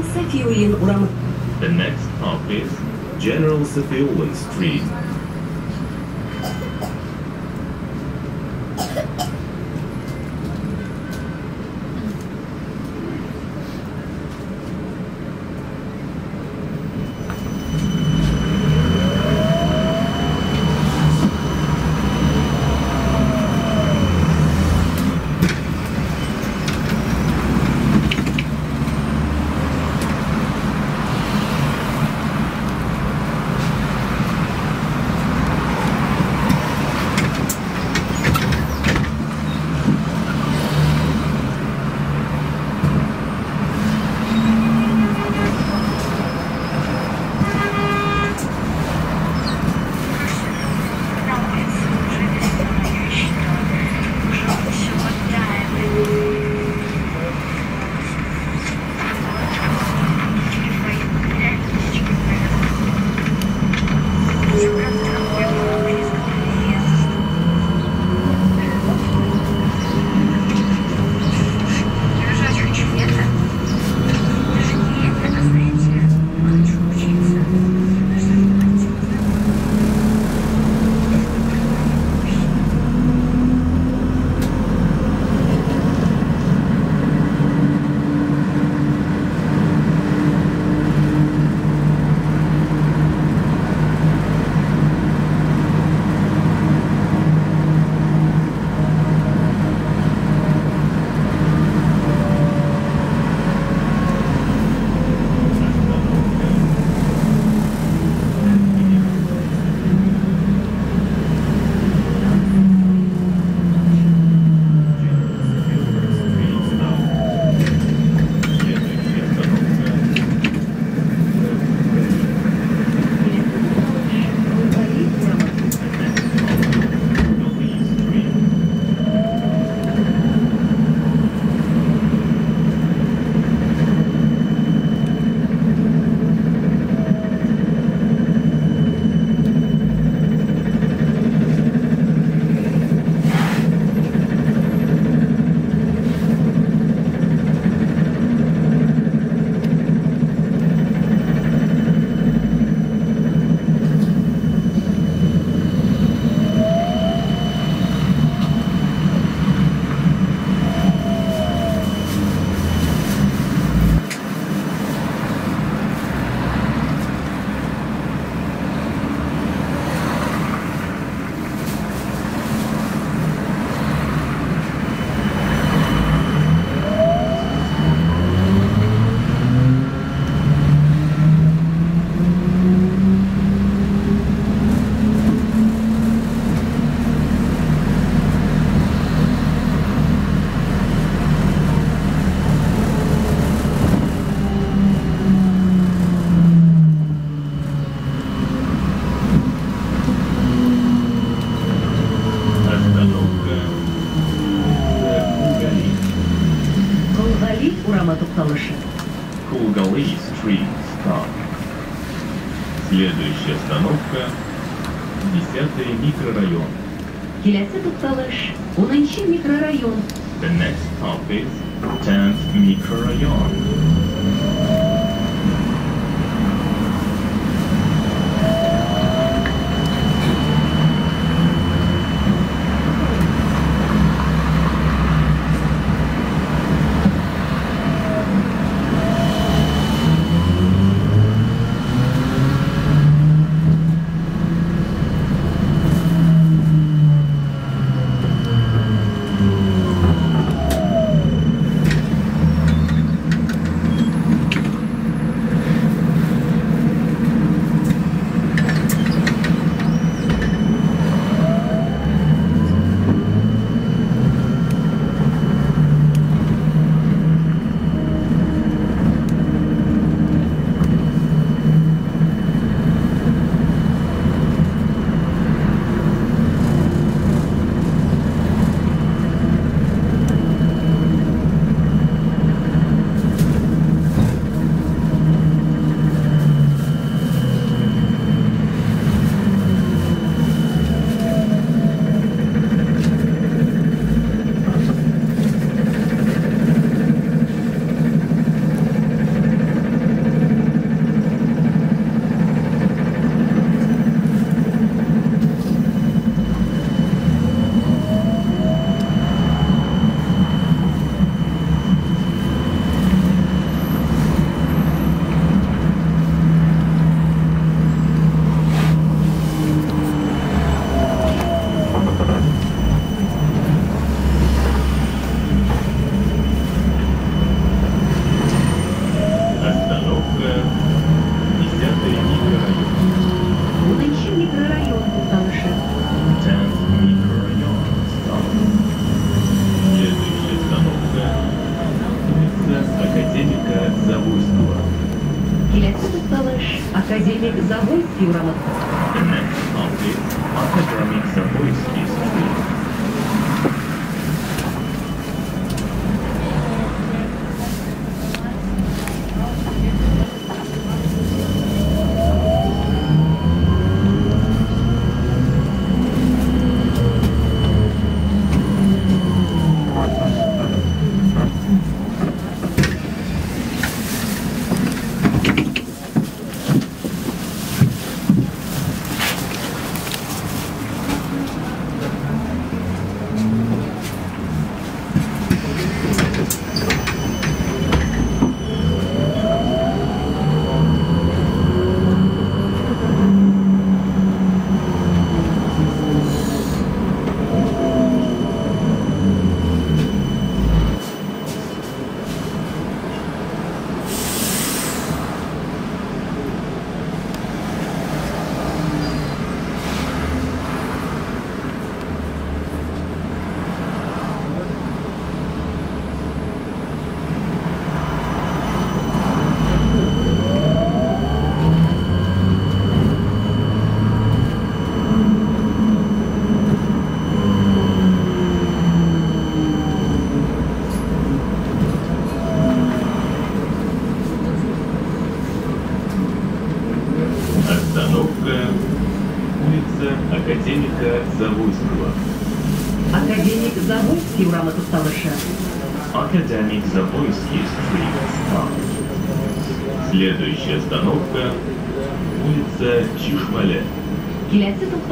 General Uram. The next stop is General Safiullin Street. 10. The next stop is 10th microrayon.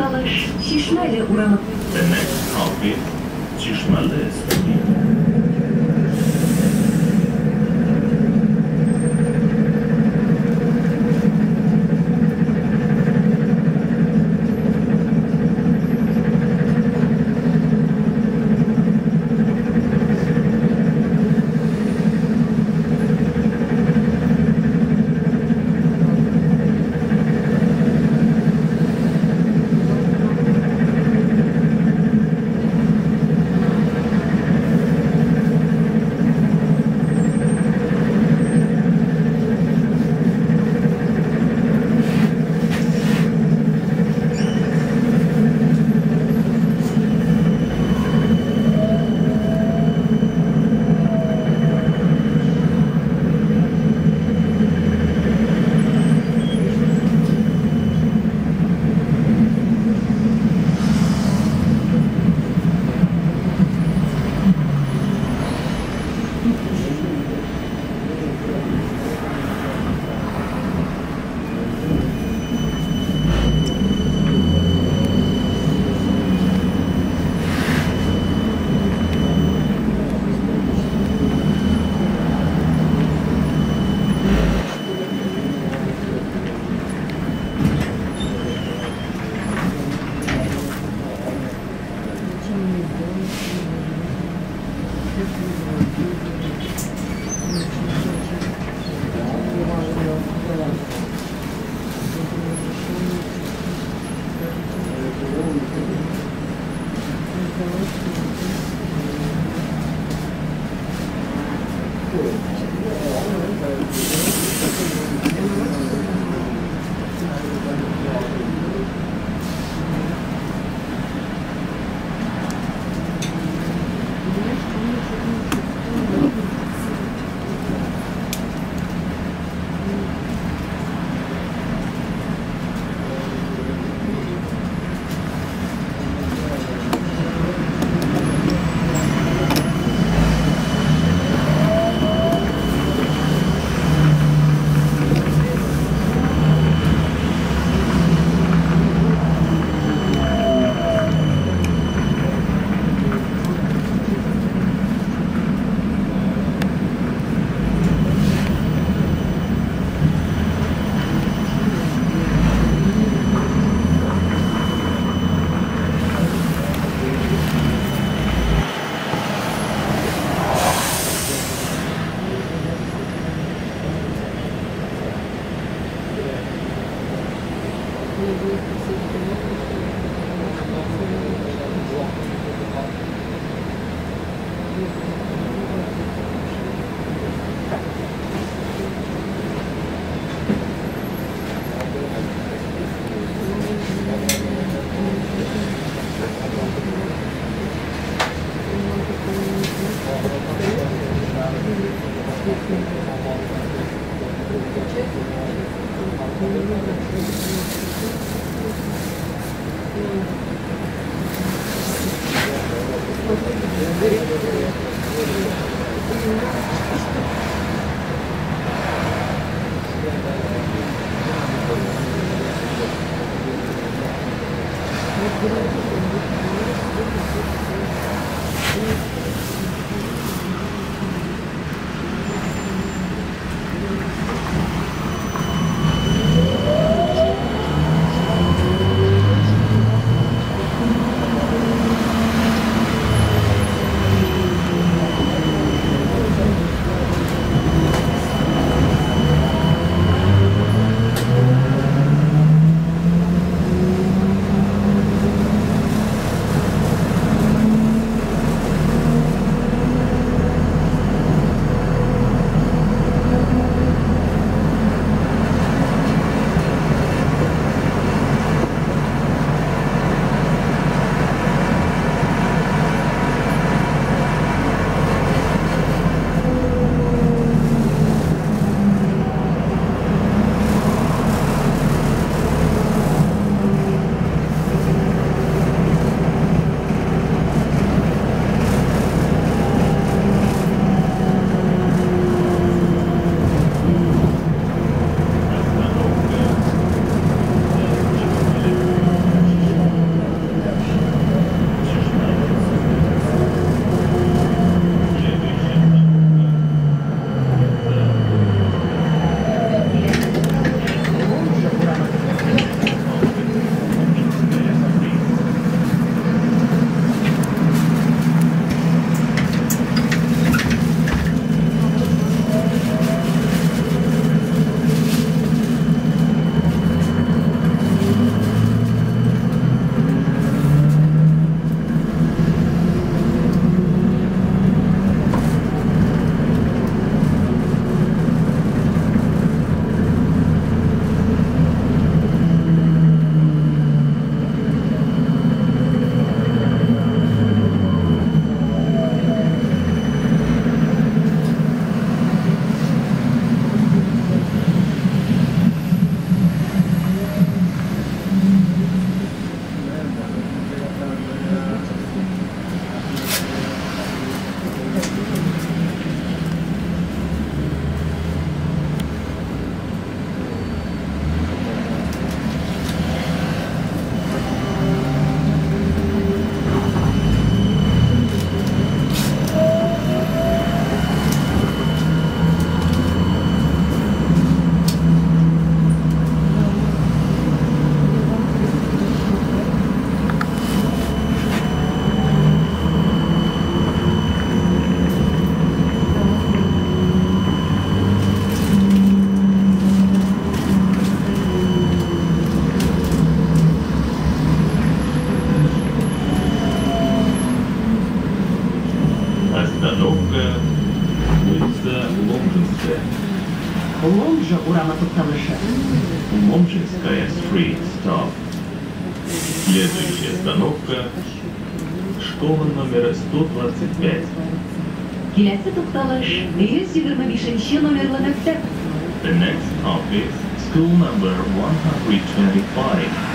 Талаш, Шишмәле урамы урама тукталышы. Ломжинская стрит стоп. Следующая остановка школа номер 125. Киләсе тукталыш 125 номерлы мәктәп. The next stop is school number 125.